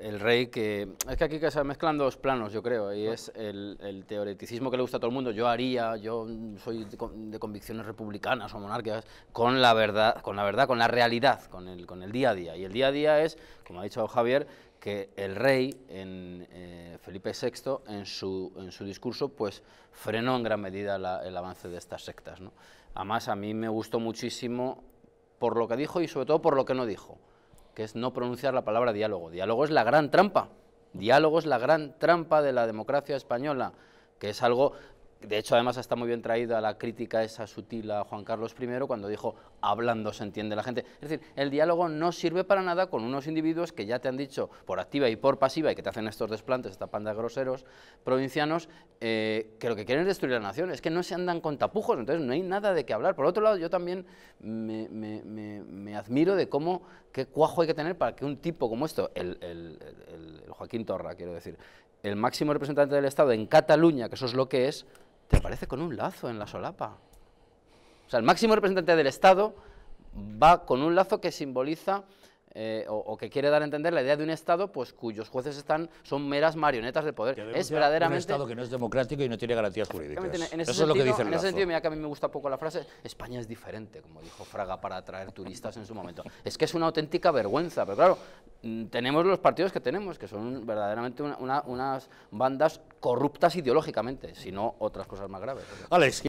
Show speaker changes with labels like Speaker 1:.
Speaker 1: el rey que... Es que aquí que se mezclan dos planos, yo creo, y es el, el, teoreticismo que le gusta a todo el mundo. Yo haría, yo soy de, de, convicciones republicanas o monárquicas, con la verdad, con la verdad, con la realidad, con el, con el día a día. Y el día a día es, como ha dicho Javier, que el rey, en, eh, Felipe VI, en su, en su discurso, pues frenó en gran medida la, el avance de estas sectas. ¿no? Además, a mí me gustó muchísimo por lo que dijo y sobre todo por lo que no dijo que es no pronunciar la palabra diálogo. Diálogo es la gran trampa. Diálogo es la gran trampa de la democracia española, que es algo de hecho, además está muy bien traída la crítica esa sutil a Juan Carlos I cuando dijo, hablando se entiende la gente. Es decir, el diálogo no sirve para nada con unos individuos que ya te han dicho por activa y por pasiva y que te hacen estos desplantes, esta panda de groseros provincianos, eh, que lo que quieren es destruir la nación. Es que no se andan con tapujos, entonces no hay nada de qué hablar. Por otro lado, yo también me, me, admiro de cómo, qué cuajo hay que tener para que un tipo como esto, el, el Joaquín Torra, quiero decir, el máximo representante del Estado en Cataluña, que eso es lo que es, te aparece con un lazo en la solapa. O sea, el máximo representante del Estado va con un lazo que simboliza eh, o, que quiere dar a entender la idea de un Estado pues cuyos jueces están son meras marionetas de poder.
Speaker 2: Es verdaderamente... Un Estado que no es democrático y no tiene garantías jurídicas.
Speaker 1: En, ese Eso sentido, es lo que dice el En ese sentido, mira que a mí me gusta poco la frase, España es diferente, como dijo Fraga para atraer turistas en su momento. Es que es una auténtica vergüenza, pero claro, tenemos los partidos que tenemos, que son verdaderamente unas bandas corruptas ideológicamente, si no otras cosas más graves.
Speaker 2: Alex,